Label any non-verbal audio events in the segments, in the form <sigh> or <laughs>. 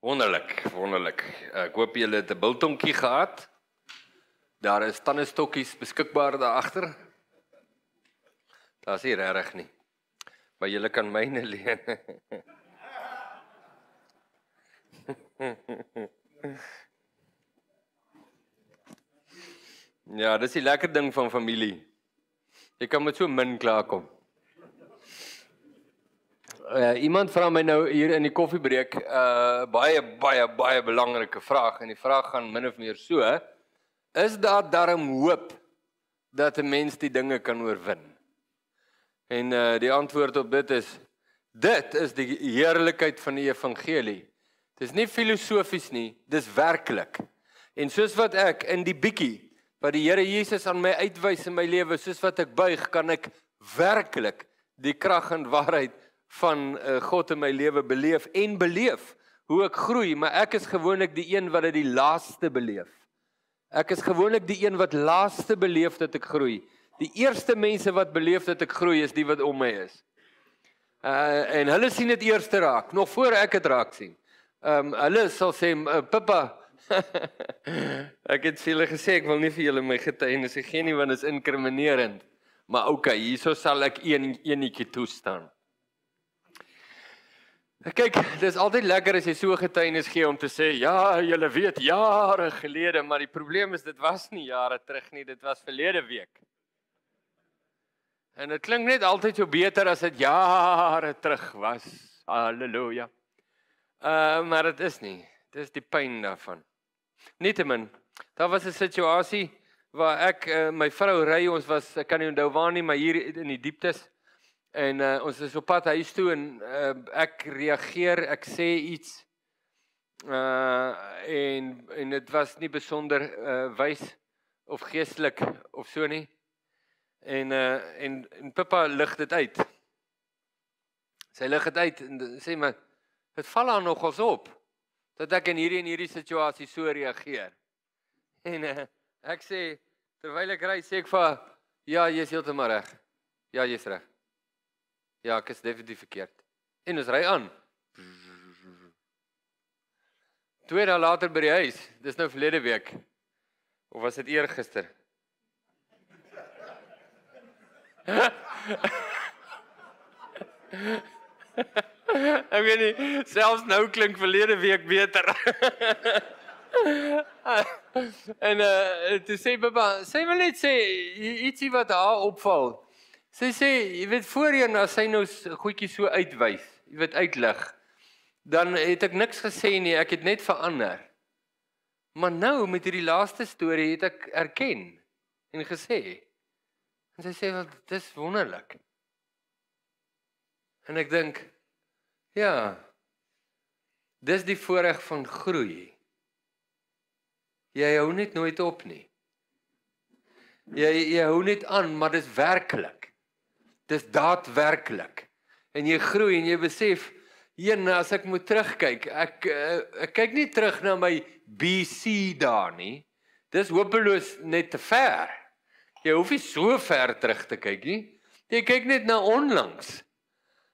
Wonderlik, wonderlik. Ek hoop julle het 'n biltongkie gehad. Daar is tandestokkies beskikbaar daar agter. Daar's nie regtig nie. Maar julle kan myne leen. <laughs> ja, dis die lekker ding van familie. Jy kan met so min klaarkom. Uh, iemand vra my nou hier in die koffiebreek 'n uh, baie baie baie belangrike vraag en die vraag gaan min of meer so: Is daar darm hoop dat 'n mens die dinge kan oorwin? En uh, die antwoord op dit is dit is die heerlikheid van die evangelie. Dis nie filosofies nie, dis werklik. En soos wat ek in die bietjie wat die Here Jesus aan my uitwys in my lewe, soos wat ek buig, kan ek werklik die krag en waarheid van uh, God in my lewe beleef en beleef hoe ek groei, maar ek is gewoonlik die een wat dit die laaste beleef. Ek is gewoonlik die een wat laaste beleef dat ek groei. Die eerste mense wat beleef dat ek groei is die wat om my is. Uh en hulle sien dit eers raak, nog voor ek dit raak sien. Ehm um, hulle sal sê uh, pippa <laughs> ek het vir julle gesê ek wil nie vir julle my getuienis gee nie want dit is inkriminerend. Maar okay, hierso sal ek een enetjie toestaan. Kyk, dis altyd lekker as jy so getuienis gee om te sê ja, jy weet jare gelede, maar die probleem is dit was nie jare terug nie, dit was verlede week. En dit klink net altyd so beter as dit jare terug was. Halleluja. Uh maar dit is nie. Dis die pyn daarvan. Nietemin, daar was 'n situasie waar ek uh, my vrou ry, ons was ek kan nie onthou waar nie, maar hier in die dieptes En uh, ons is op pad huis toe en uh, ek reageer, ek sê iets. Uh en en dit was nie besonder uh wys of geestelik of so nie. En uh en en Pippa lig dit uit. Sy lig dit uit en sê maar dit val haar nogals op dat ek in hierdie en hierdie situasie so reageer. En uh, ek sê terwyl ek ry sê ek vir ja, jy's heeltemal reg. Ja, jy's reg. Ja, ek is definitief verkeerd. En ons ry aan. Twee dae later by die huis. Dis nou verlede week. Of was dit eergister? <laughs> ek weet nie, selfs nou klink verlede week beter. <laughs> en uh toe sê baba, sê wil net sê ietsie wat haar opval. Sy sê, jy weet voorheen as sy nou goedjies so uitwys, jy weet uitlig, dan het ek niks gesê nie, ek het net verander. Maar nou met hierdie laaste storie het ek erken en gesê. En sy sê, "Wat dis wonderlik." En ek dink, ja. Dis die voorreg van groei. Jy hou net nooit op nie. Jy jy hou net aan, maar dis werklik. Dis daadwerklik. En jy groei en jy besef, een as ek moet terugkyk, ek eh, ek kyk nie terug na my BC daar nie. Dis hopeloos net te ver. Jy hoef nie so ver terug te kyk nie. Jy kyk net na onlangs.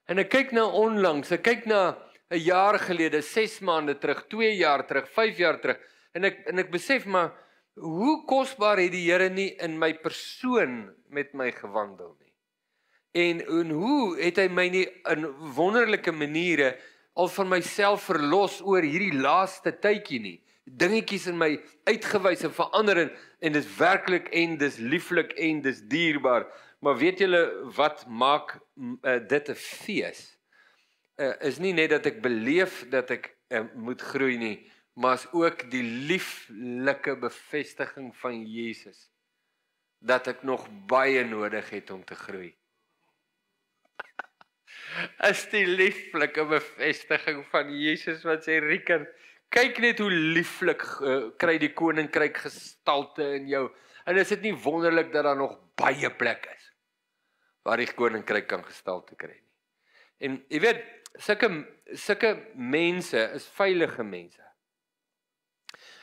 En ek kyk na onlangs, ek kyk na 'n jaar gelede, 6 maande terug, 2 jaar terug, 5 jaar terug. En ek en ek besef maar hoe kosbaar het die Here nie in my persoon met my gewandel nie. En en hoe het hy my nie in wonderlike maniere al van myself verlos oor hierdie laaste tydjie nie. Dingetjies in my uitgewys en verander en, en dis werklik en dis lieflik en dis dierbaar. Maar weet julle wat maak uh, dit 'n fees? Uh, is nie net dat ek beleef dat ek uh, moet groei nie, maar is ook die lieflike bevestiging van Jesus dat ek nog baie nodig het om te groei is die lieflike bevestiging van Jesus wat sê Rieken, kyk net hoe lieflik uh, kry die koninkryk gestalte in jou. En is dit nie wonderlik dat daar nog baie plek is waar die koninkryk kan gestalte kry nie. En jy weet, sulke sulke mense is veilige mense.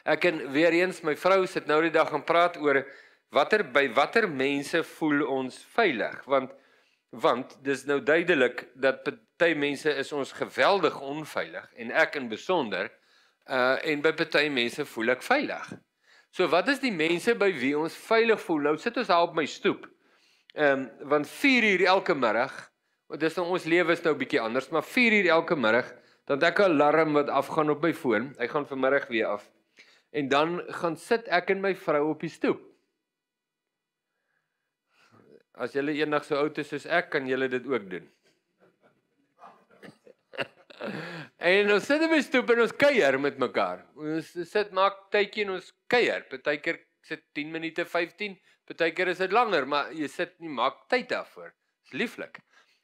Ek en weer eens my vrou sit nou die dag gaan praat oor watter by watter mense voel ons veilig want want dis nou duidelik dat party mense is ons geweldig onveilig en ek in besonder Uh en by party mense voel ek veilig. So wat is die mense by wie ons veilig voel? Nou sit ons daar op my stoep. Ehm um, want 4 uur elke middag, want dis nou ons lewe is nou bietjie anders, maar 4 uur elke middag, dan het ek 'n alarm wat afgaan op my foon. Hy gaan vanmiddag weer af. En dan gaan sit ek en my vrou op die stoep. As julle eendag so oud is soos ek, kan julle dit ook doen. <laughs> en ons sit die stoep en ons kuier met mekaar. Ons sit maak tydjie en ons kuier. Partykeer sit 10 minute, 15, partykeer is dit langer, maar jy sit nie maak tyd daarvoor. Dis lieflik.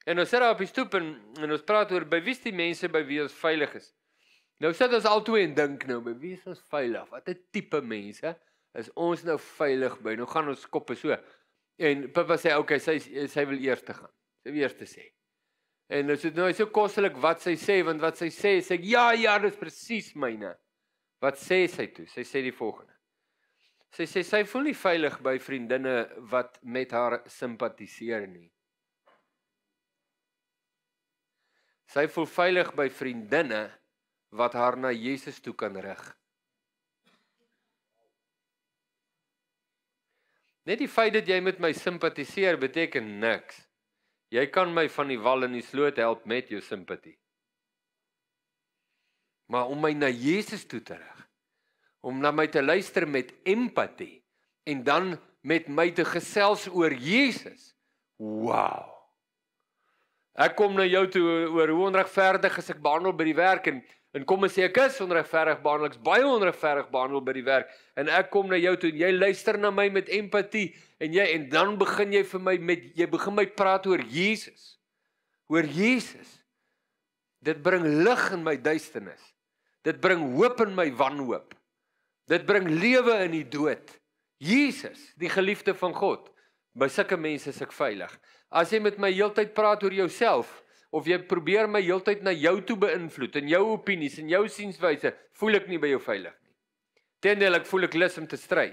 En ons sit daar op die stoep en, en ons praat oor by wie is die mense by wie ons veilig is. Nou sit ons altoe en dink nou by wie is ons veilig? Watter tipe mense is ons nou veilig by? Nou gaan ons koppe so. En pappa sê okay, sy sy wil eers te gaan. Sy wil eers te sê. En dit is nou so kostelik wat sy sê want wat sy sê sê ek ja ja dis presies myne. Wat sê sy toe? Sy sê die volgende. Sy sê sy voel nie veilig by vriendinne wat met haar simpatiseer nie. Sy voel veilig by vriendinne wat haar na Jesus toe kan rig. Net die feit dat jy met my simpatiseer beteken niks. Jy kan my van die wal in die sloot help met jou simpatie. Maar om my na Jesus toe te rig, om na my te luister met empatie en dan met my te gesels oor Jesus. Wow. Ek kom na jou toe oor hoe onregverdig is ek behandel by die werk en En kom en sê ek is onregverdig behandel, ek's baie onregverdig behandel by die werk en ek kom na jou toe en jy luister na my met empatie en jy en dan begin jy vir my met jy begin my praat oor Jesus. Oor Jesus. Dit bring lig in my duisternis. Dit bring hoop in my wanhoop. Dit bring lewe in die dood. Jesus, die geliefde van God. By sulke mense is ek veilig. As jy met my heeltyd praat oor jouself, of jy probeer my heeltyd na jou toe beïnvloed en jou opinies en jou sienswyse, voel ek nie by jou veilig nie. Tendeel ek voel ek lus om te stry.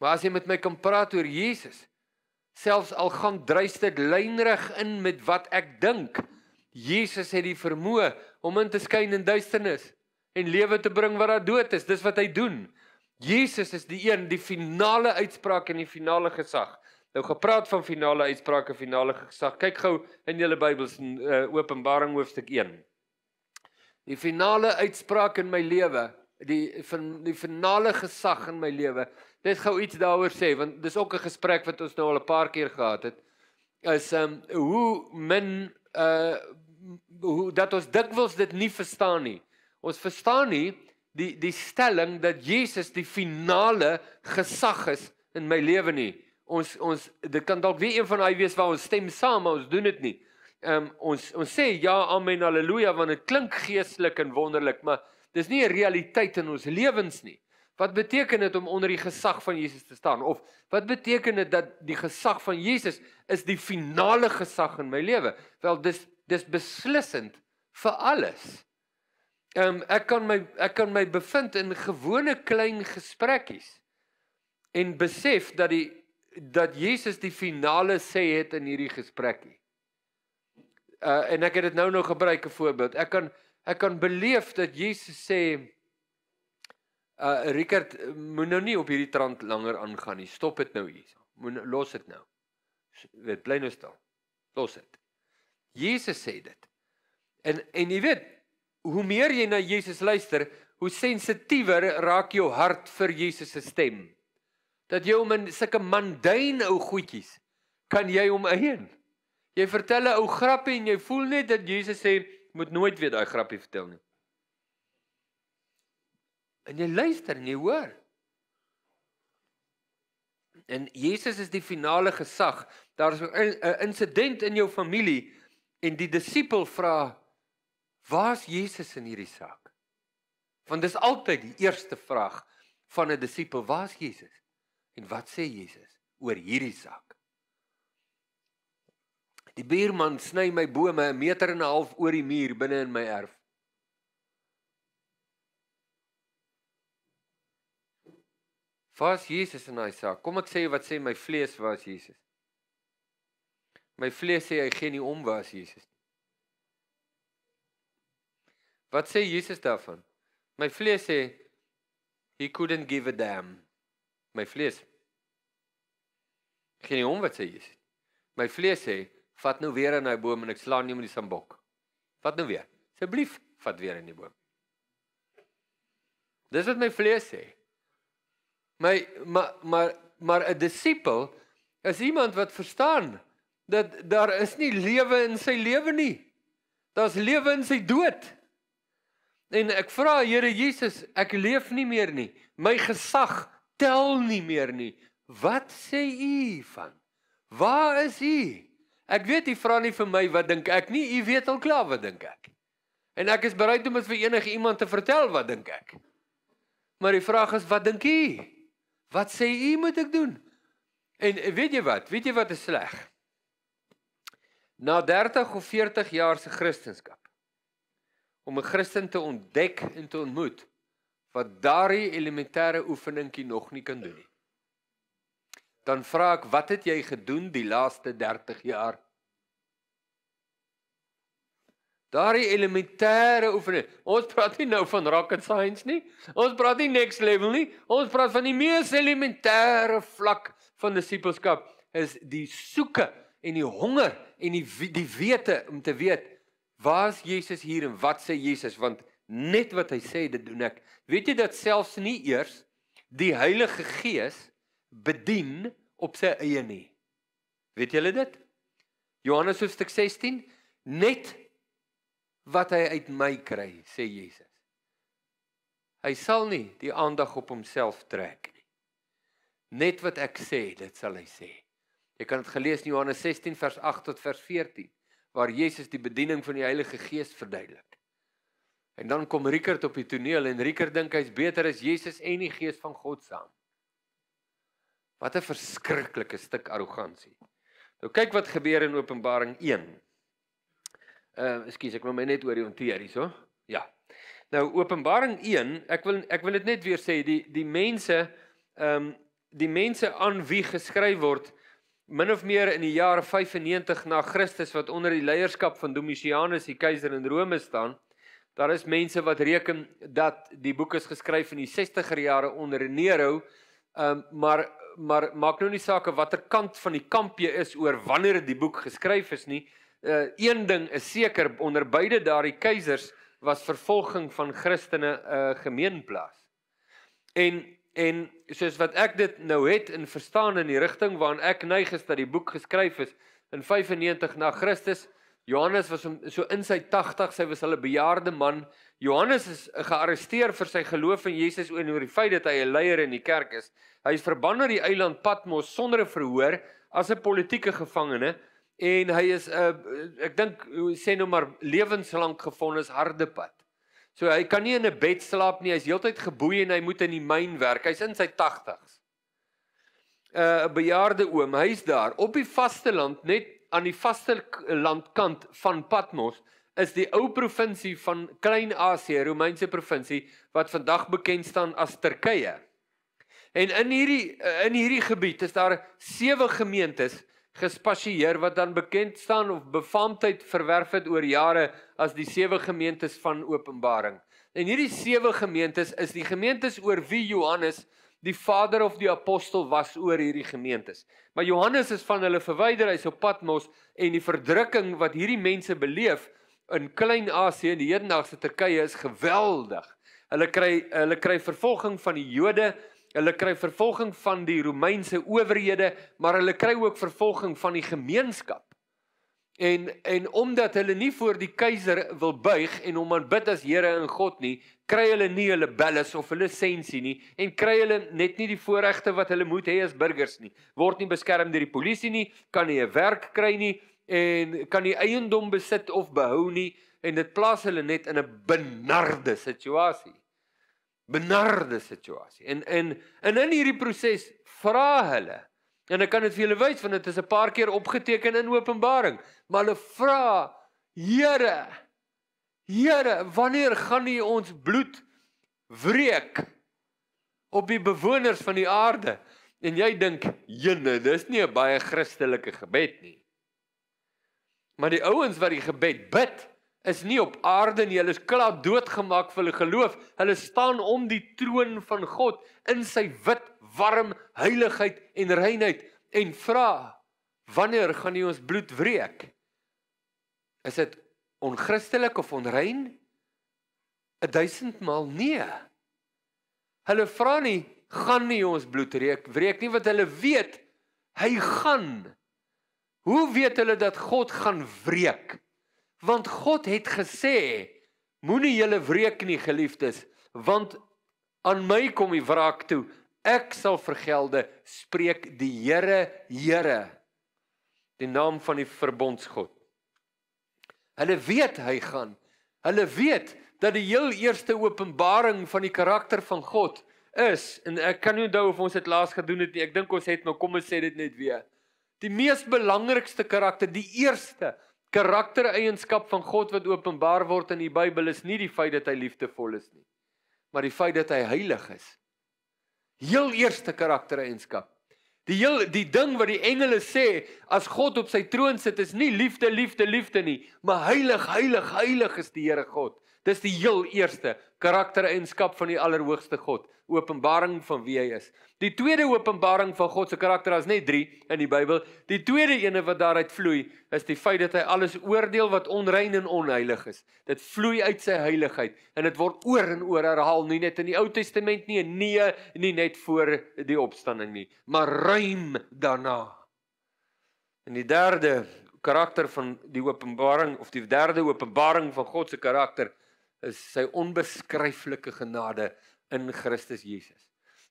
Maar as jy met my kan praat oor Jesus, selfs al gaan druis dit lynrig in met wat ek dink, Jesus het die vermoë om in te skyn in duisternis en lewe te bring waar daar dood is. Dis wat hy doen. Jesus is die een, die finale uitspraak en die finale gesag. Nou gepraat van finale uitsprake, finale gesag. Kyk gou in julle Bybels in uh, Openbaring hoofstuk 1. Die finale uitspraak in my lewe, die van die finale gesag in my lewe. Net gou iets daaroor sê want dis ook 'n gesprek wat ons nou al 'n paar keer gehad het. Is ehm um, hoe min uh hoe dat ons dikwels dit nie verstaan nie. Ons verstaan nie die die stelling dat Jesus die finale gesag is in my lewe nie ons ons dit kan dalk weer een van daai wees waar ons stem saam maar ons doen dit nie. Ehm um, ons ons sê ja amen haleluja want dit klink geestelik en wonderlik maar dis nie 'n realiteit in ons lewens nie. Wat beteken dit om onder die gesag van Jesus te staan of wat beteken dit dat die gesag van Jesus is die finale gesag in my lewe? Wel dis dis beslissend vir alles. Ehm um, ek kan my ek kan my bevind in gewone klein gesprekkies en besef dat die dat Jesus die finale sê het in hierdie gesprekkie. Uh en ek het dit nou nou gebruik 'n voorbeeld. Ek kan ek kan beleef dat Jesus sê uh Richard moet nou nie op hierdie trant langer aangaan nie. Stop dit nou hier. Moet los dit nou. Weet bly nou stil. Los dit. Jesus sê dit. En en jy weet, hoe meer jy na Jesus luister, hoe sensitiewer raak jou hart vir Jesus se stem dat jy hom in sulke mundane ou goedjies kan jy hom eien. Jy vertel 'n ou grappie en jy voel net dat Jesus sê moet nooit weer daai grappie vertel nie. En jy luister en jy hoor. En Jesus is die finale gesag. Daar is 'n insident in jou familie en die disipel vra: "Waar's Jesus in hierdie saak?" Want dis altyd die eerste vraag van 'n disipel: "Waar's Jesus?" En wat sê Jesus oor hierdie saak? Die buurman sny my bome 'n meter en 'n half oor die muur binne in my erf. Vas Jesus in daai saak. Kom ek sê wat sê my vlees was Jesus. My vlees sê hy gee nie om was Jesus. Wat sê Jesus daarvan? My vlees sê he couldn't give a damn. My vlees. Geen hom wat sê Jesus. My vlees sê vat nou weer in daai boom en ek slaan jou met die sambok. Vat nou weer. Asseblief, vat weer in die boom. Dis wat my vlees sê. My maar maar maar 'n disipel is iemand wat verstaan dat daar is nie lewe in sy lewe nie. Daar's lewe in sy dood. En ek vra Here Jesus, ek leef nie meer nie. My gesag tel nie meer nie. Wat sê u van? Waar is u? Ek weet u vra nie vir my wat dink ek nie. U weet al klaar wat dink ek. En ek is bereid om dit vir enige iemand te vertel wat dink ek. Maar die vraag is wat dink u? Wat sê u moet ek doen? En weet jy wat? Weet jy wat is sleg? Na 30 of 40 jaar se Christendom om 'n Christen te ontdek en te ontmoet wat daardie elementêre oefeningkie nog nie kan doen nie. Dan vra ek, wat het jy gedoen die laaste 30 jaar? Daardie elementêre oefening. Ons praat nie nou van rocket science nie. Ons praat nie next level nie. Ons praat van die mees elementêre vlak van disippelskap is die soeke en die honger en die die wete om te weet Waar is Jesus hier en wat sê Jesus want net wat hy sê dit doen ek. Weet jy dat selfs nie eers die Heilige Gees bedien op sy eie nie. Weet julle dit? Johannes hoofstuk 16 net wat hy uit my kry sê Jesus. Hy sal nie die aandag op homself trek nie. Net wat ek sê, dit sal hy sê. Jy kan dit gelees in Johannes 16 vers 8 tot vers 14 waar Jesus die bediening van die Heilige Gees verduidelik. En dan kom Rickert op die toneel en Rickert dink hy's beter as Jesus en die Gees van God saam. Wat 'n verskriklike stuk arrogansie. Nou kyk wat gebeur in Openbaring 1. Uh, ekskuus, ek wil my net orienteer hierso. Ja. Nou Openbaring 1, ek wil ek wil dit net weer sê, die die mense ehm um, die mense aan wie geskryf word min of meer in die jare 95 na Christus wat onder die leierskap van Domitianus die keiser in Rome staan. Daar is mense wat reken dat die boek is geskryf in die 60er jare onder Nero. Um, maar maar maak nou nie saak watter kant van die kamp jy is oor wanneer die boek geskryf is nie. Uh een ding is seker onder beide daardie keisers was vervolging van Christene 'n uh, gemeenplaas. En En soos wat ek dit nou het en verstaan in die rigting waarin ek neig is dat die boek geskryf is in 95 na Christus. Johannes was so in sy 80s, hy was al 'n bejaarde man. Johannes is gearresteer vir sy geloof in Jesus en oor die feit dat hy 'n leier in die kerk is. Hy is verbann na die eiland Patmos sonder 'n verhoor as 'n politieke gevangene en hy is 'n uh, ek dink sê nou maar lewenslank gefonnis harde pad. So hy kan nie in 'n bed slaap nie. Hy's heeltyd geboei en hy moet in die myn werk. Hy's in sy 80's. 'n uh, bejaarde oom, hy's daar op die vasteland, net aan die vastelandkant van Patmos is die ou provinsie van Klein-Asië, Romeinse provinsie wat vandag bekend staan as Turkye. En in hierdie in hierdie gebied is daar sewe gemeentes gespasieer wat dan bekend staan of befaamdheid verwerf het oor jare as die sewe gemeentes van Openbaring. En hierdie sewe gemeentes is die gemeentes oor wie Johannes die vader of die apostel was oor hierdie gemeentes. Maar Johannes is van hulle verwyder, hy's op Patmos en die verdrukking wat hierdie mense beleef in Klein-Asië en die hedendaagse Turkye is geweldig. Hulle kry hulle kry vervolging van die Jode Hulle kry vervolging van die Romeinse owerhede, maar hulle kry ook vervolging van die gemeenskap. En en omdat hulle nie voor die keiser wil buig en hom aanbid as Here en God nie, kry hulle nie hulle bellis of hulle lisensie nie en kry hulle net nie die voorregte wat hulle moet hê as burgers nie. Word nie beskerm deur die polisie nie, kan nie 'n werk kry nie en kan nie eiendom besit of behou nie en dit plaas hulle net in 'n benarde situasie benarde situasie. En en en in hierdie proses vra hulle en ek kan dit vir julle wys want dit is 'n paar keer opgeteken in Openbaring, maar hulle vra Here Here, wanneer gaan U ons bloed wreek op die bewoners van die aarde? En jy dink, "Jene, dis nie 'n baie Christelike gebed nie." Maar die ouens wat die gebed bid, is nie op aarde nie. Hulle is klaar doodgemaak vir hulle geloof. Hulle staan om die troon van God in sy wit, warm heiligheid en reinheid en vra: "Wanneer gaan U ons bloed wreek?" Is dit onchristelik of onrein? 1000 maal nee. Hulle vra nie gaan nie ons bloed reek wreek nie want hulle weet hy gaan. Hoe weet hulle dat God gaan wreek? Want God het gesê moenie julle wreek nie geliefdes want aan my kom die wraak toe. Ek sal vergelde spreek die Here Here die naam van die verbondsgod. Hulle weet hy gaan. Hulle weet dat die heel eerste openbaring van die karakter van God is en ek kan nie onthou of ons dit laas gedoen het nie. Ek dink ons het, maar kom ons sê dit net weer. Die mees belangrikste karakter, die eerste karaktereienskap van God wat openbaar word in die Bybel is nie die feit dat hy liefdevol is nie, maar die feit dat hy heilig is. Heel eerste karaktereienskap. Die heel die ding wat die engele sê as God op sy troon sit is nie liefde, liefde, liefde nie, maar heilig, heilig, heilig is die Here God. Dis die heel eerste karaktereienskap van die Allerhoogste God, openbaring van wie hy is. Die tweede openbaring van God se karakter is net 3 in die Bybel. Die tweede ene wat daaruit vloei, is die feit dat hy alles oordeel wat onrein en onheilig is. Dit vloei uit sy heiligheid en dit word oor en oor herhaal, nie net in die Ou Testament nie, nee, nie net voor die opstanding nie, maar ruim daarna. En die derde karakter van die openbaring of die derde openbaring van God se karakter is sy onbeskryflike genade in Christus Jesus.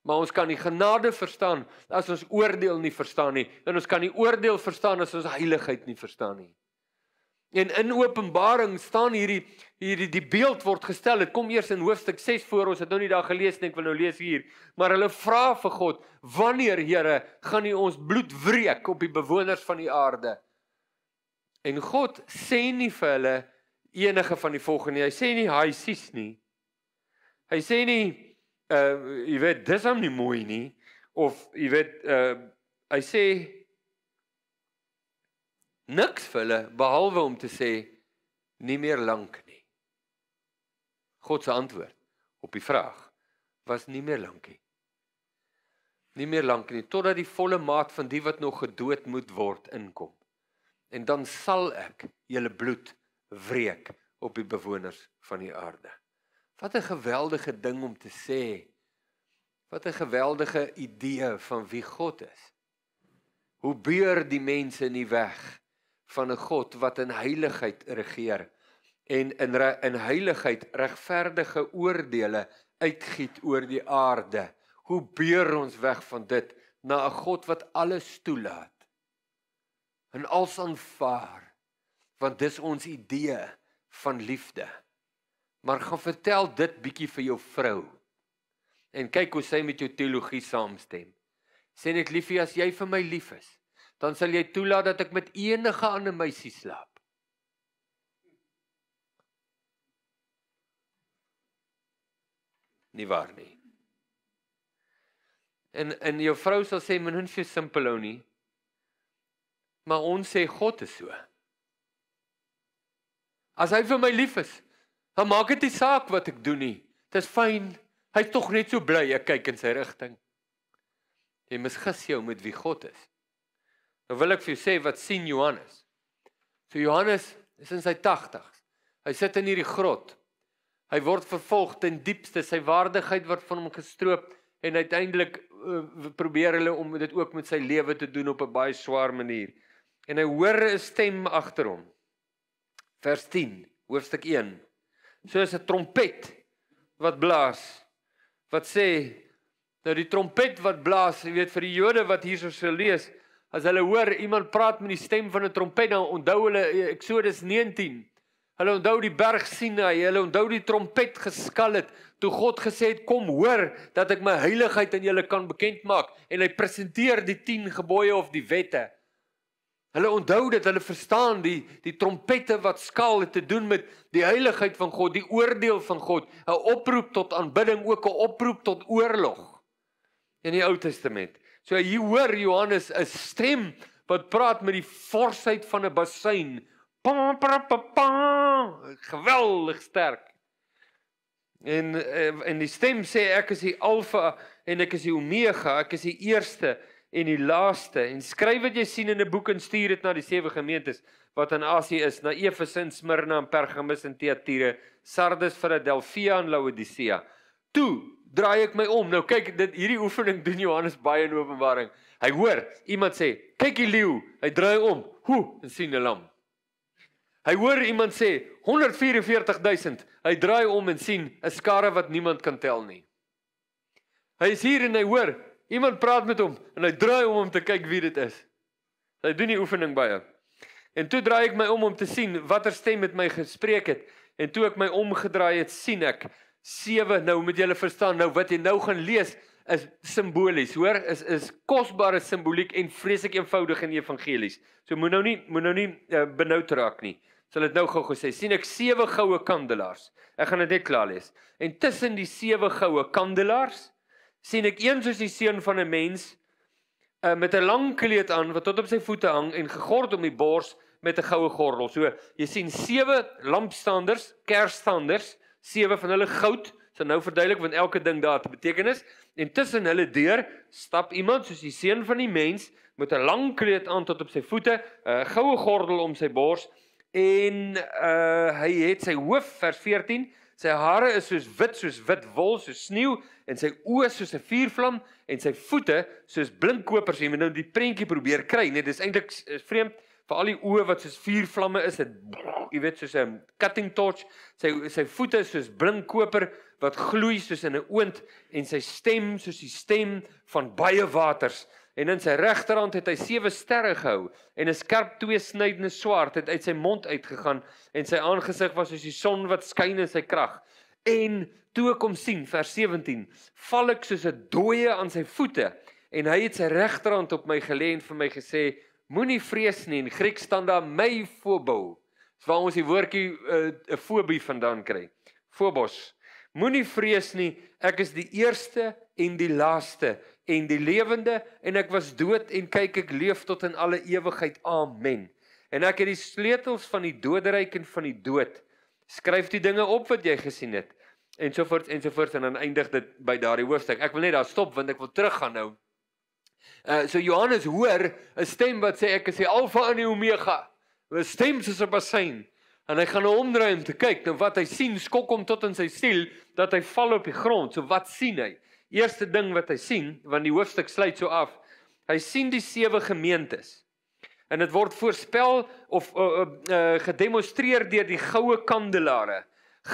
Maar ons kan die genade verstaan as ons oordeel nie verstaan nie en ons kan die oordeel verstaan as ons heiligheid nie verstaan nie. En in Openbaring staan hierdie hierdie die beeld word gestel. Dit kom eers in hoofstuk 6 voor ons het nou nie daar gelees nie, ek wil nou lees hier. Maar hulle vra vir God, "Wanneer, Here, gaan U ons bloed wreek op die bewoners van die aarde?" En God sê nie vir hulle enige van die volgende. Hy sê nie hy sies nie. Hy sê nie uh jy weet dis hom nie mooi nie of jy weet uh hy sê niks vir hulle behalwe om te sê nie meer lank nie. God se antwoord op die vraag was nie meer lank nie. Nie meer lank nie totdat die volle maat van die wat nog gedood moet word inkom. En dan sal ek julle bloed wreek op die bewoners van die aarde. Wat 'n geweldige ding om te sê. Wat 'n geweldige idee van wie God is. Hoe beur die mense nie weg van 'n God wat in heiligheid regeer en in in heiligheid regverdige oordeele uitgiet oor die aarde. Hoe beur ons weg van dit na 'n God wat alles toelaat en als aanvaar want dis ons idee van liefde. Maar gaan vertel dit bietjie vir jou vrou. En kyk hoe sy met jou teologie saamstem. Sê net liefie as jy vir my lief is, dan sal jy toelaat dat ek met enige ander meisie slaap. Nie waar nie. En en jou vrou sal sê men hoef so simpel ou nie. Maar ons sê God is so. As hy vir my lief is, dan maak dit nie saak wat ek doen nie. Dis fyn. Hy's tog net so bly ek kyk in sy rigting. Jy misgis jou met wie God is. Nou wil ek vir jou sê wat sien Johannes. So Johannes is in sy 80s. Hy sit in hierdie grot. Hy word vervolg ten diepste, sy waardigheid word van hom gestroop en uiteindelik uh, probeer hulle om dit ook met sy lewe te doen op 'n baie swaar manier. En hy hoor 'n stem agter hom vers 10 hoofstuk 1 soos 'n trompet wat blaas wat sê nou die trompet wat blaas jy weet vir die Jode wat hierso sou lees as hulle hoor iemand praat met die stem van 'n trompet dan onthou hulle eh, Eksodus 19 hulle onthou die berg Sinai hulle onthou die trompet geskal het toe God gesê het kom hoor dat ek my heiligheid aan julle kan bekend maak. En hy presenteer die 10 gebooie of die wette Hulle onthou dit, hulle verstaan die die trompette wat skaal het te doen met die heiligheid van God, die oordeel van God, 'n oproep tot aanbidding, ook 'n oproep tot oorlog in die Ou Testament. So hier hoor Johannes 'n stem wat praat met die forsheid van 'n bassein. geweldig sterk. En eh, en die stem sê ek is die alfa en ek is die omega, ek is die eerste en die laaste. En skryf wat jy sien in 'n boek en stuur dit na die sewe gemeentes wat in Asië is, na Efese, Smyrna, Pergamus en Thyatira, Sardes, Philadelphia en Laodicea. Toe draai ek my om. Nou kyk, dit hierdie oefening doen Johannes baie in Openbaring. Hy hoor iemand sê, "Kyk die leeu." Hy draai om. Hoe? En sien 'n lam. Hy hoor iemand sê 144000. Hy draai om en sien 'n skare wat niemand kan tel nie. Hy is hier en hy hoor iemand praat met hom en hy draai om om te kyk wie dit is. Hy doen die oefening baie. En toe draai ek my om om te sien watter stem met my gespreek het. En toe ek my omgedraai het, sien ek sewe nou moet julle verstaan nou wat jy nou gaan lees is simbolies, hoor, is is kosbare simboliek en vreeslik eenvoudig in evangelies. So moet nou nie moet nou nie uh, benoud raak nie sal dit nou gou gesê sien ek sewe goue kandelaars ek gaan dit net klaar lees en tussen die sewe goue kandelaars sien ek een soos die seun van 'n mens uh, met 'n lang kleed aan wat tot op sy voete hang en gegord om die bors met 'n goue gordel. So jy sien sewe lampstanders kersstanders sewe van hulle goud so nou verduidelik want elke ding daar het 'n betekenis en tussen hulle deur stap iemand soos die seun van die mens met 'n lang kleed aan tot op sy voete 'n goue gordel om sy bors en uh hy het sy hoof vers 14 sy hare is soos wit soos wit wol soos sneeu en sy oë soos 'n vuurvlam en sy voete soos blink kopers jy moet nou die prentjie probeer kry net dis eintlik vreemd vir al die oë wat soos vuurvlamme is dit jy weet soos 'n cutting torch sy sy voete soos blink koper wat gloei soos in 'n oond en sy stem soos die stem van baie waters en in sy regterhand het hy sewe sterre gehou en 'n skerp tweesnydende swaard het uit sy mond uitgegaan en sy aangesig was soos die son wat skyn in sy krag. En toe ek hom sien vers 17 val ek soos 'n dooie aan sy voete en hy het sy regterhand op my gelê en vir my gesê moenie vrees nie in Grieks staan daar my fobo. Dis waar ons die woordjie eh, 'n uh, fobie vandaan kry. Phobos. Moenie vrees nie ek is die eerste en die laaste en die lewende en ek was dood en kyk ek leef tot in alle ewigheid. Amen. En ek het die sleutels van die doderyk en van die dood. Skryf die dinge op wat jy gesien het. En so voort en so voort en dan eindig dit by daardie hoofstuk. Ek wil net daar stop want ek wil teruggaan nou. Uh so Johannes hoor 'n stem wat sê ek is die alfa en die omega. 'n Stem soos 'n bassein. En hy gaan nou omdraai om te kyk. Nou wat hy sien skok hom tot in sy siel dat hy val op die grond. So wat sien hy? Eerste ding wat hy sien, want die hoofstuk sluit so af. Hy sien die sewe gemeentes. En dit word voorspel of uh, uh, uh, gedemonstreer deur die goue kandelare.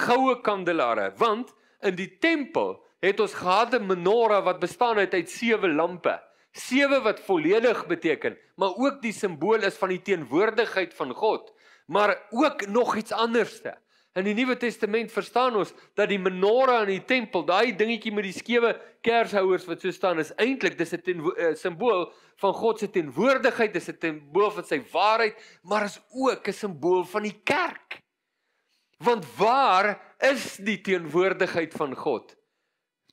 Goue kandelare, want in die tempel het ons gehad 'n menorah wat bestaan uit uit sewe lampe. Sewe wat volledig beteken, maar ook die simbool is van die teenwoordigheid van God, maar ook nog iets anderste. In die Nuwe Testament verstaan ons dat die menorah in die tempel, daai dingetjie met die skewe kershouers wat so staan, is eintlik dis 'n uh, simbool van God se teenwoordigheid, dis 'n simbool van sy waarheid, maar is ook 'n simbool van die kerk. Want waar is die teenwoordigheid van God?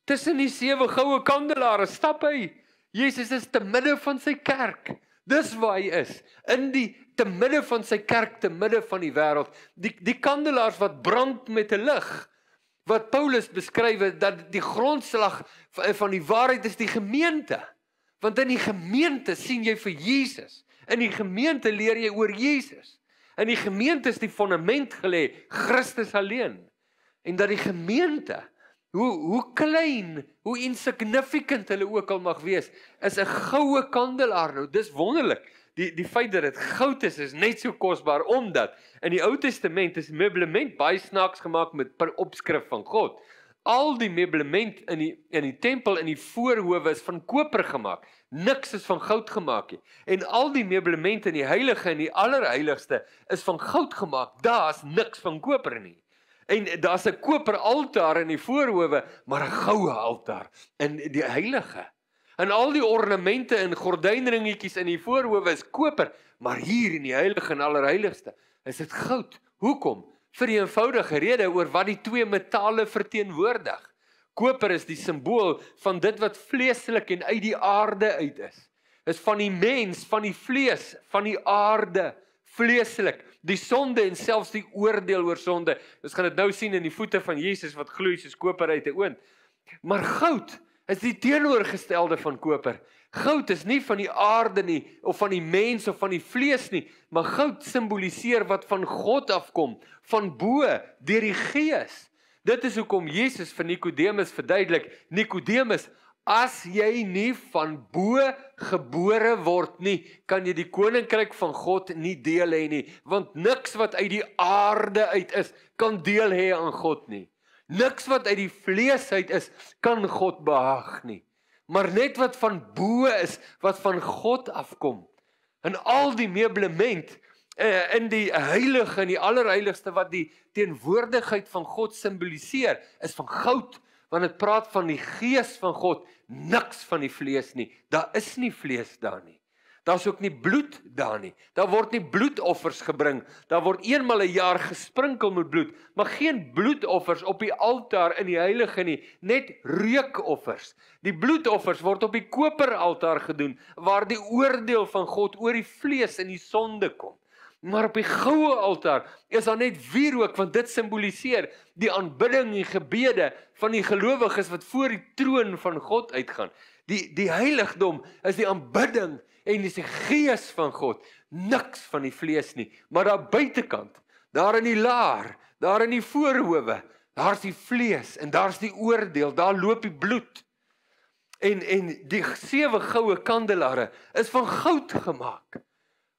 Tussen die sewe goue kandelaare stap hy. Jesus is te midde van sy kerk. Dis waar hy is, in die te midde van sy kerk, te midde van die wêreld. Die die kandelaars wat brand met 'n lig wat Paulus beskryf dat die grondslag van die waarheid is die gemeente. Want in die gemeente sien jy vir Jesus. In die gemeente leer jy oor Jesus. In die gemeente is die fondament gelê, Christus alleen. En dat die gemeente hoe hoe klein, hoe insignificant hulle ook al mag wees, is 'n goue kandelaar nou. Dis wonderlik. Die die feit dat dit goud is is net so kosbaar omdat in die Ou Testament is meublement baie snaaks gemaak met per opskrif van God. Al die meublement in die in die tempel in die voorhoewe is van koper gemaak. Niks is van goud gemaak nie. En al die meublement in die heilige en die allerheiligste is van goud gemaak. Daar's niks van koper nie. En daar's 'n koper altaar in die voorhoewe, maar 'n goue altaar in die heilige. En al die ornamente en gordynringetjies in die voorhoewe is koper, maar hier in die heilige en allerheiligste is dit goud. Hoekom? Vir die eenvoudige rede oor wat die twee metale verteenwoordig. Koper is die simbool van dit wat vleeslik en uit die aarde uit is. Is van die mens, van die vlees, van die aarde, vleeslik. Die sonde en selfs die oordeel oor sonde. Ons gaan dit nou sien in die voete van Jesus wat gloei soos koper uit 'n oond. Maar goud is die teenoorgestelde van koper. Goud is nie van die aarde nie of van die mens of van die vlees nie, maar goud simboliseer wat van God afkom, van bo, deur die Gees. Dit is hoekom Jesus vir Nikodemus verduidelik, Nikodemus, As jy nie van bo gebore word nie, kan jy die koninkryk van God nie deel hê nie, want niks wat uit die aarde uit is, kan deel hê aan God nie. Niks wat uit die vlees uit is, kan God behaag nie. Maar net wat van bo is, wat van God afkom. En al die meublement uh, in die heilige en die allerheiligste wat die teenwoordigheid van God simboliseer, is van goud want dit praat van die gees van God, niks van die vlees nie. Daar is nie vlees daar nie. Daar's ook nie bloed daar nie. Daar word nie bloedoffers gebring. Daar word eenmal 'n een jaar gesprinkel met bloed, maar geen bloedoffers op die altaar in die heilige nie, net reukoffers. Die bloedoffers word op die koperaltaar gedoen waar die oordeel van God oor die vlees en die sonde kom. Maar op die goue altaar is daar net wierook want dit simboliseer die aanbidding en gebede van die gelowiges wat voor die troon van God uitgaan. Die die heiligdom is die aanbidding en dis die gees van God, niks van die vlees nie, maar daar buitekant, daar in die laar, daar in die voorhoewe, daar's die vlees en daar's die oordeel, daar loop die bloed. En en die sewe goue kandelare is van goud gemaak.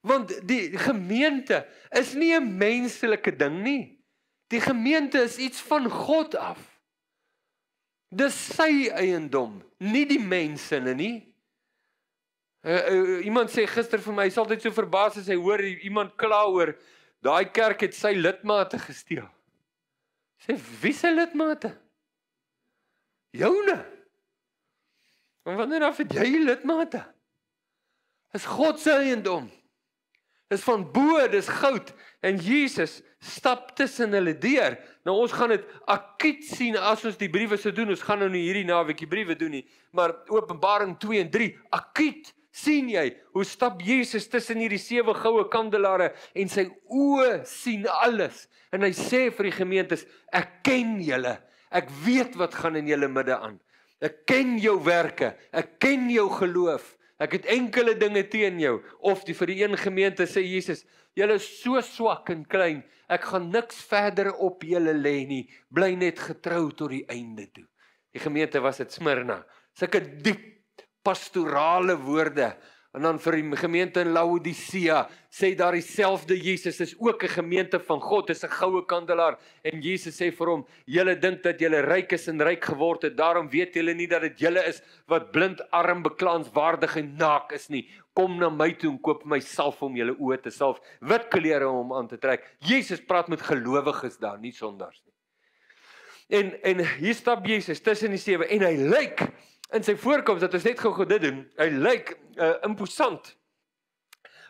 Want die gemeente is nie 'n menslike ding nie. Die gemeente is iets van God af. Dis sy eiendom, nie die mense nie. Uh, uh, iemand sê gister vir my, hy is altyd so verbaas as hy hoor iemand kla oor daai kerk het sy lidmate gesteel. Sê wie se lidmate? Joune. En wanneer af het jy lidmate? Is God se eiendom. Dis van bo, dis goud. En Jesus stap tussen hulle deur. Nou ons gaan dit akkiet sien as ons die briewe se doen. Ons gaan nou nie hierdie naweek die briewe doen nie, maar Openbaring 2 en 3 akkiet sien jy hoe stap Jesus tussen hierdie sewe goue kandelare en sy oë sien alles. En hy sê vir die gemeentes ek ken julle. Ek weet wat gaan in julle midde aan. Ek ken jou werke. Ek ken jou geloof Ek het enkele dinge teen jou of die vir die een gemeente sê Jesus, julle is so swak en klein. Ek gaan niks verder op julle lê nie. Bly net getrou tot die einde toe. Die gemeente was dit Smyrna. Sulke diep pastorale woorde En dan vir die gemeente in Laodicea sê daar dieselfde Jesus is ook 'n gemeente van God, is 'n goue kandelaar en Jesus sê vir hom: "Julle dink dat julle ryk is en ryk geword het, daarom weet julle nie dat dit julle is wat blind, arm, beklaanswaardig en naak is nie. Kom na my toe en koop my salf om julle oë te salf, wit klere om aan te trek." Jesus praat met gelowiges daar, nie sondaars nie. En en hier stap Jesus tussen die sewe en hy lyk in sy voorkoms dat ons net gou-gou dit doen. Hy lyk uh, imposant.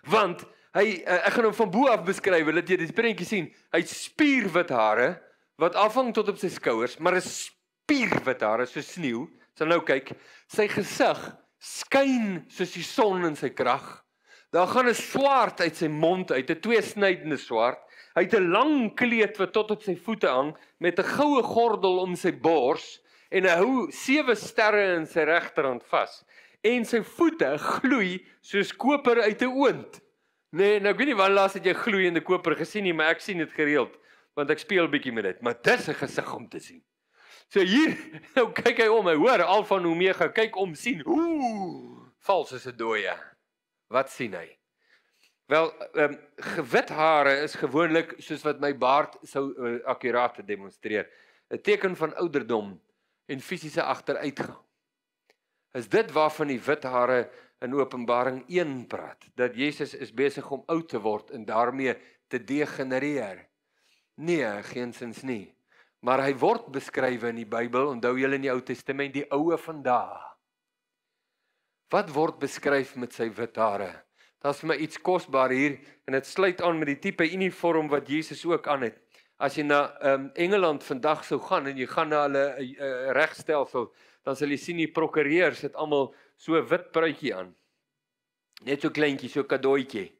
Want hy uh, ek gaan hom van bo af beskryf, dat jy die prentjie sien. Hy het spierwit hare wat afhang tot op sy skouers, maar 'n spierwit hare so sneeu. So nou kyk, sy gesig skyn soos die son in sy krag. Daar gaan 'n swaard uit sy mond uit, 'n tweesnydende swaard. Hy het 'n lang kleed wat tot op sy voete hang met 'n goue gordel om sy bors en hy hou sewe sterre in sy regterhand vas en sy voete gloei soos koper uit 'n oond. Nee, nou ek weet nie wanneer laas het jy gloeiende koper gesien nie, maar ek sien dit gereeld want ek speel bietjie met dit, maar dis 'n gesig om te sien. So hier, <laughs> nou kyk hy om, hy hoor al van Omega, kyk om sien. Ooh, vals is 'n dooie. Wat sien hy? Wel, ehm um, gewit hare is gewoonlik soos wat my baard sou uh, akkuraat demonstreer. 'n Teken van ouderdom en fisiese agteruitgang. Is dit waarvan die wit hare in Openbaring 1 praat, dat Jesus is besig om oud te word en daarmee te degenereer? Nee, geensins nie. Maar hy word beskryf in die Bybel, onthou julle in die Ou Testament, die oue van daai. Wat word beskryf met sy wit hare? Daar's vir my iets kosbaar hier en dit sluit aan met die tipe uniform wat Jesus ook aan het as jy na um, Engeland vandag sou gaan en jy gaan na hulle uh, uh, regstelsel, dan sal jy sien die prokureurs het almal so wit pruitjie aan. Net so kleintjie, so kadootjie.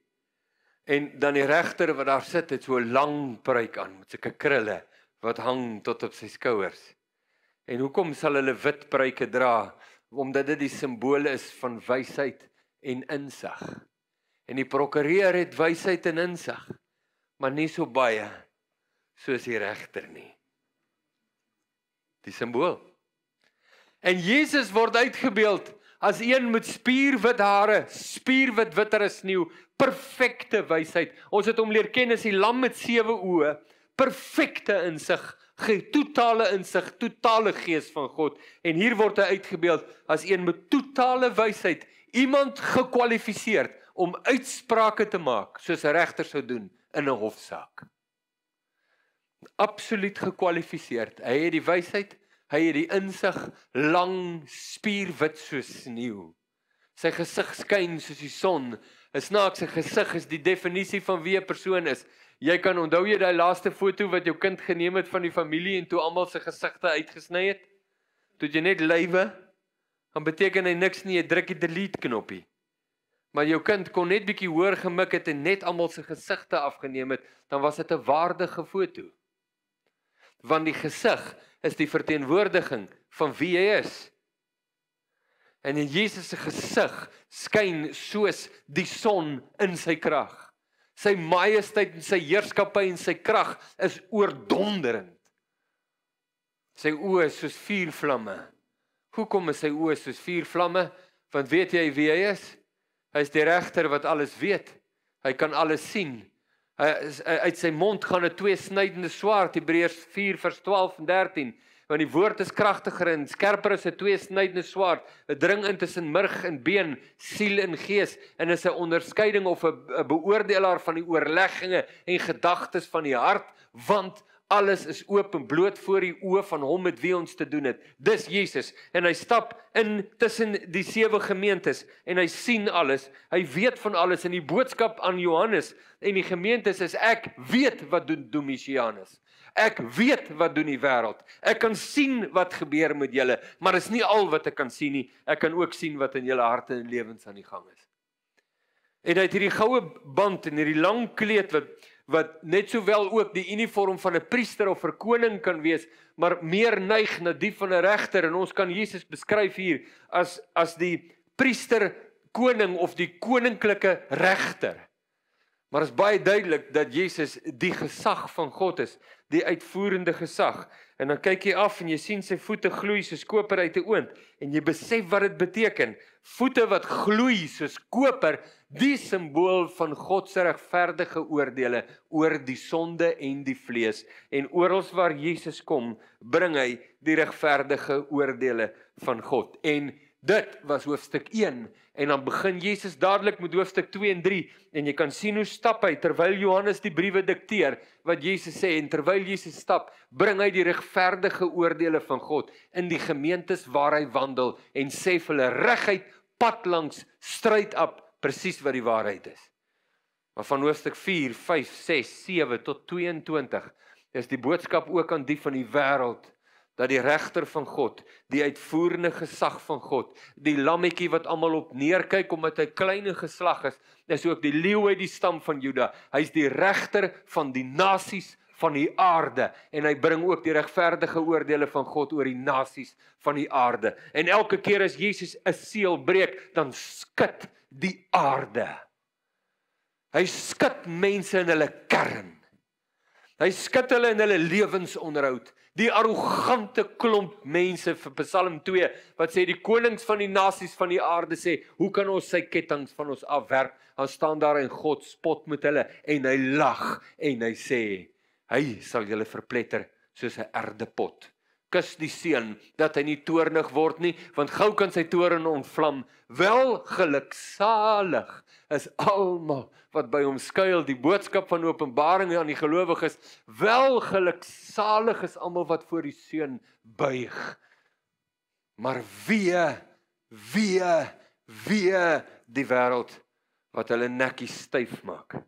En dan die regter wat daar sit het so 'n lang pruik aan met sulke krulle wat hang tot op sy skouers. En hoekom sal hulle wit pruike dra? Omdat dit die simbool is van wysheid en insig. En die prokureur het wysheid en insig, maar nie so baie soos die regter nie. Die simbool. En Jesus word uitgebeeld as een met spierwit hare, spierwit witter as sneeu, perfekte wysheid. Ons het hom leer ken as die lam met sewe oë, perfekte insig, totale insig, totale gees van God. En hier word hy uitgebeeld as een met totale wysheid, iemand gekwalifiseer om uitsprake te maak soos 'n regter sou doen in 'n hofsaak. Absoluut gekwalifiseer. Hy het die wysheid, hy het die insig, lang, spierwit soos sneeu. Sy gesig skyn soos die son 'n snaakse gesig is die definisie van wie 'n persoon is. Jy kan onthou jy daai laaste foto wat jou kind geneem het van die familie en toe almal se gesigte uitgesny het? Toe jy net lywe, dan beteken hy niks nie, jy druk die delete knoppie. Maar jou kind kon net bietjie hoor gemik het en net almal se gesigte afgeneem het, dan was dit 'n waardige foto. Want die gesig is die verteenwoordiging van wie jy is. En in Jesus se gesig skyn soos die son in sy krag. Sy majesteit en sy heerskappy en sy krag is oordonderend. Sy oë is soos vuur vlamme. Hoekom is sy oë soos vuur vlamme? Want weet jy wie hy is? Hy is die regter wat alles weet. Hy kan alles sien. Uit sy mond gaan 'n twee snydende swaard Hebreërs 4 vers 12 en 13 want die woord is kragtiger en skerper as 'n tweesnydende swaard, 'n dring in tussen murg en been, siel en gees en is 'n onderskeiding of 'n beoordelaar van die oorlegginge en gedagtes van die hart, want alles is oop en bloot voor die oë van hom met wie ons te doen het. Dis Jesus en hy stap in tussen die sewe gemeentes en hy sien alles. Hy weet van alles en die boodskap aan Johannes en die gemeentes is ek weet wat doen Domitianus. Ek weet wat doen die wêreld. Ek kan sien wat gebeur met julle, maar is nie al wat ek kan sien nie. Ek kan ook sien wat in julle harte en lewens aan die gang is. En hy het hierdie goue band en hierdie lang kleed wat wat net sowel ook die uniform van 'n priester of 'n koning kan wees, maar meer neig na die van 'n regter en ons kan Jesus beskryf hier as as die priester koning of die koninklike regter. Maar is baie duidelik dat Jesus die gesag van God is, die uitvoerende gesag. En dan kyk jy af en jy sien sy voete gloei soos koper uit 'n oond en jy besef wat dit beteken. Voete wat gloei soos koper, die simbool van God se regverdige oordeele oor die sonde en die vlees. En oral waar Jesus kom, bring hy die regverdige oordeele van God. En Dit was hoofstuk 1 en dan begin Jesus dadelik met hoofstuk 2 en 3 en jy kan sien hoe stap hy terwyl Johannes die briewe dikteer wat Jesus sê en terwyl Jesus stap bring hy die regverdige oordeele van God in die gemeentes waar hy wandel en sê vir hulle reguit pad langs stryd op presies wat die waarheid is. Maar van hoofstuk 4, 5, 6, 7 tot 22 is die boodskap ook aan die van die wêreld dat die regter van God, die uitvoerende gesag van God, die lammetjie wat almal op neerkyk omdat hy klein geslag is, is ook die leeu uit die stam van Juda. Hy's die regter van die nasies van die aarde en hy bring ook die regverdige oordeele van God oor die nasies van die aarde. En elke keer as Jesus 'n seël breek, dan skud die aarde. Hy skud mense in hulle kern. Hy skud hulle in hulle lewensonderhoud die arrogante klomp mense vir Psalm 2 wat sê die konings van die nasies van die aarde sê hoe kan ons sy kettinge van ons afwerp dan staan daar en God spot met hulle en hy lag en hy sê hy sal julle verpletter soos 'n erdepot kus die seun dat hy nie toornig word nie want gou kan sy toorn ontvlam. Wel geluksalig is almal wat by hom skuil. Die boodskap van openbaring aan die gelowiges. Wel geluksalig is almal wat voor die seun buig. Maar wie wie wie die wêreld wat hulle nekkies styf maak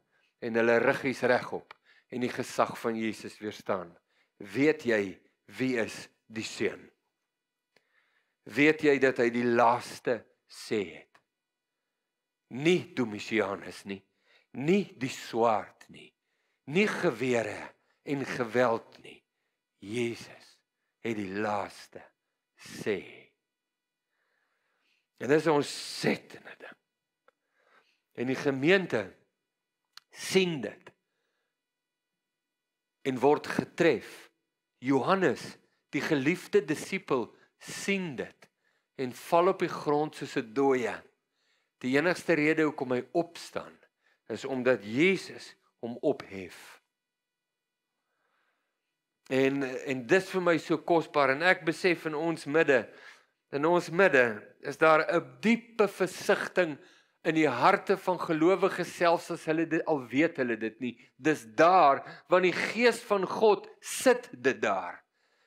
en hulle ruggies regop en die gesag van Jesus weerstaan. Weet jy wie is die seun. Weet jy dat hy die laaste sê het? Nie Domitianus nie, Nie die swaard nie. Nie gewere en geweld nie. Jesus het die laaste sê. En dis ons set in dit. En die gemeente sien dit en word getref. Johannes, die geliefde disipel, sien dit en val op die grond soos 'n dooie. Die enigste rede hoekom hy opstaan is omdat Jesus hom ophef. En en dis vir my so kosbaar en ek besef in ons midde in ons midde is daar 'n diepe versigtiging in die harte van gelowiges selfs as hulle dit al weet hulle dit nie. Dis daar want die gees van God sit dit daar.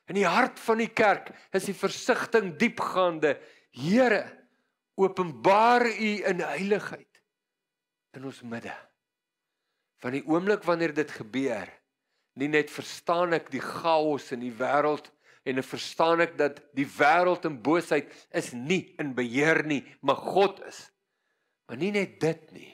In die hart van die kerk is die versigtiging diepgaande. Here, openbaar U in heiligheid in ons midde. Van die oomblik wanneer dit gebeur, nie net verstaan ek die chaos in die wêreld en ek verstaan ek dat die wêreld en boosheid is nie in beheer nie, maar God is. Maar nie net dit nie.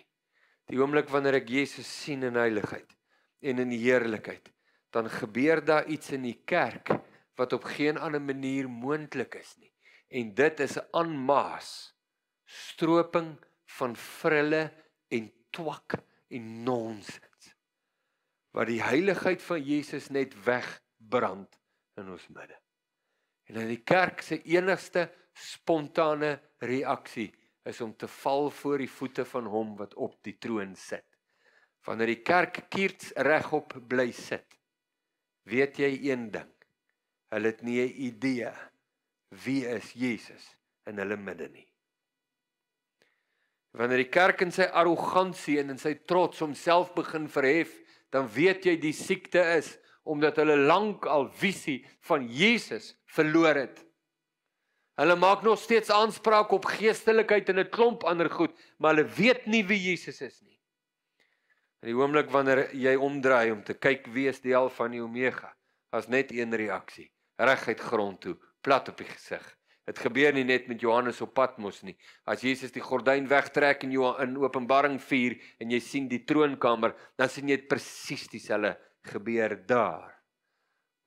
Die oomblik wanneer ek Jesus sien in heiligheid en in heerlikheid, dan gebeur daar iets in die kerk wat op geen ander manier moontlik is nie. En dit is 'n aanmaas stroping van frille en twak en nonsens wat die heiligheid van Jesus net wegbrand in ons midde. En in die kerk se enigste spontane reaksie is om te val voor die voete van hom wat op die troon sit. Wanneer die kerk kiers regop bly sit, weet jy een ding. Hulle het nie 'n idee wie is Jesus in hulle midde nie. Wanneer die kerk in sy arrogansie en in sy trots homself begin verhef, dan weet jy die siekte is omdat hulle lank al visie van Jesus verloor het. Hulle maak nog steeds aanspraak op geestelikheid en 'n klomp ander goed, maar hulle weet nie wie Jesus is nie. In die oomblik wanneer jy omdraai om te kyk wie is die Alfa en die Omega, as net een reaksie, reguit grond toe, plat op die gesig. Dit gebeur nie net met Johannes op Patmos nie. As Jesus die gordyn wegtrek in Johan in Openbaring 4 en jy sien die troonkamer, dan sien jy presies dieselfde gebeur daar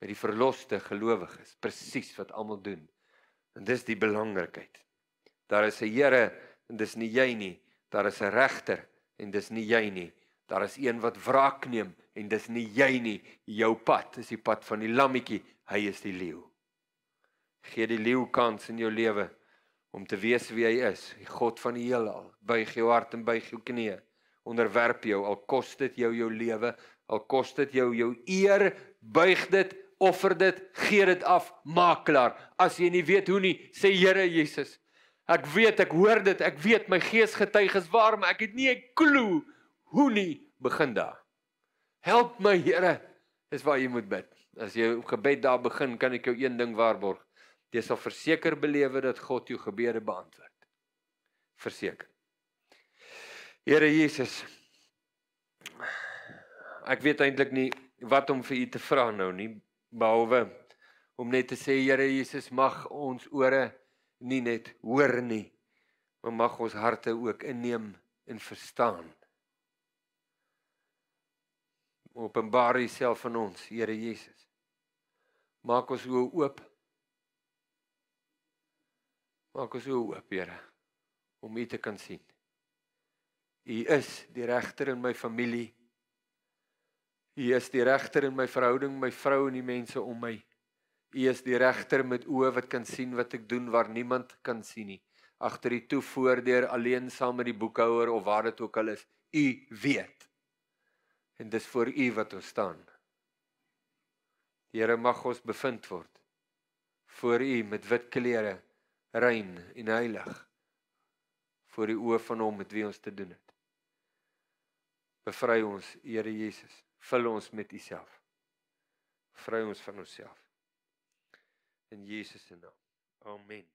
met die verloste gelowiges, presies wat almal doen. En dis die belangrikheid. Daar is 'n Here en dis nie jy nie. Daar is 'n regter en dis nie jy nie. Daar is een wat wraak neem en dis nie jy nie. Jou pad is die pad van die lammetjie. Hy is die leeu. Gee die leeu kans in jou lewe om te wees wie hy is, die God van die heelal. Buig jou hart en buig jou knieë. Onderwerp jou al kos dit jou jou lewe, al kos dit jou jou eer, buig dit, offer dit, gee dit af, maak klaar. As jy nie weet hoe nie, sê Here Jesus, ek weet, ek hoor dit, ek weet my gees getuig is waar, maar ek het nie 'n klou hoe nie begin daar. Help my Here, dis waar jy moet bid. As jy gebed daar begin, kan ek jou een ding waarborg. Jy sal verseker belewe dat God jou gebede beantwoord. Verseker. Here Jesus. Ek weet eintlik nie wat om vir u te vra nou nie, behalwe om net te sê Here Jesus mag ons ore nie net hoor nie, maar mag ons harte ook inneem en verstaan. Openbaar Uself aan ons, Here Jesus. Maak ons oë oop. Maak ons oë oop, Here, om U te kan sien. U is die regter in my familie. U is die regter in my verhouding my vrou en die mense om my. U is die regter met oë wat kan sien wat ek doen waar niemand kan sien nie. Agter die toe voordeur alleen saam met die boekhouer of waar dit ook al is. U weet. En dis vir u wat ons staan. Here mag ons bevind word voor U met wit klere, rein en heilig voor die oë van hom met wie ons te doen het. Bevry ons, Here Jesus, vul ons met U self. Vry ons van onsself. In Jesus se naam. Amen.